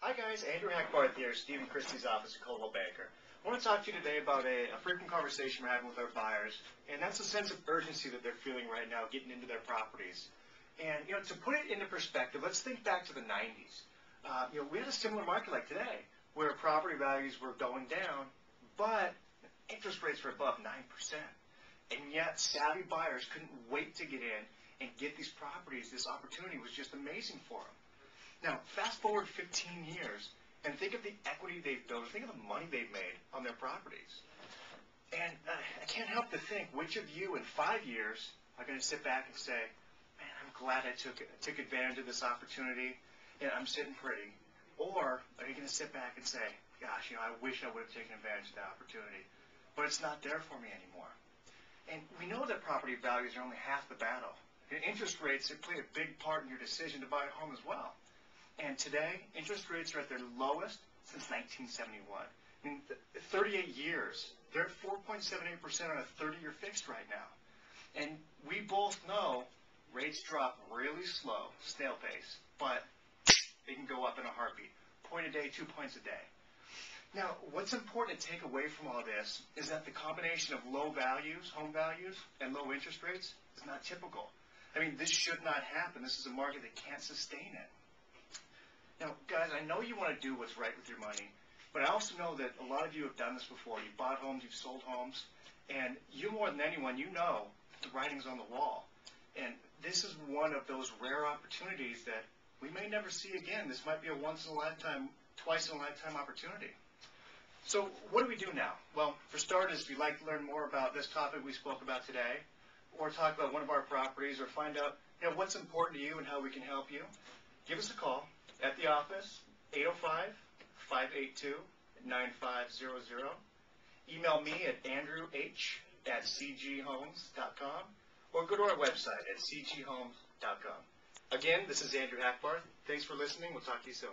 Hi guys, Andrew Hackbarth here, Stephen Christie's office at Coldwell Banker. I want to talk to you today about a, a frequent conversation we're having with our buyers, and that's the sense of urgency that they're feeling right now getting into their properties. And, you know, to put it into perspective, let's think back to the 90s. Uh, you know, we had a similar market like today, where property values were going down, but interest rates were above 9%. And yet, savvy buyers couldn't wait to get in and get these properties. This opportunity was just amazing for them. Now, fast forward 15 years, and think of the equity they've built, think of the money they've made on their properties. And uh, I can't help to think which of you in five years are going to sit back and say, man, I'm glad I took, took advantage of this opportunity, and I'm sitting pretty. Or are you going to sit back and say, gosh, you know, I wish I would have taken advantage of that opportunity, but it's not there for me anymore. And we know that property values are only half the battle. And interest rates play a big part in your decision to buy a home as well. And today, interest rates are at their lowest since 1971. I mean, 38 years. They're at 4.78% on a 30-year fixed right now. And we both know rates drop really slow, snail pace, but they can go up in a heartbeat. Point a day, two points a day. Now, what's important to take away from all this is that the combination of low values, home values, and low interest rates is not typical. I mean, this should not happen. This is a market that can't sustain it. Guys, I know you want to do what's right with your money, but I also know that a lot of you have done this before. You've bought homes, you've sold homes, and you more than anyone, you know the writing's on the wall. And this is one of those rare opportunities that we may never see again. This might be a once in a lifetime, twice in a lifetime opportunity. So what do we do now? Well, for starters, if you'd like to learn more about this topic we spoke about today, or talk about one of our properties, or find out you know, what's important to you and how we can help you, give us a call. At the office, 805-582-9500. Email me at andrewh at cghomes.com or go to our website at cghomes.com. Again, this is Andrew Hackbarth. Thanks for listening. We'll talk to you soon.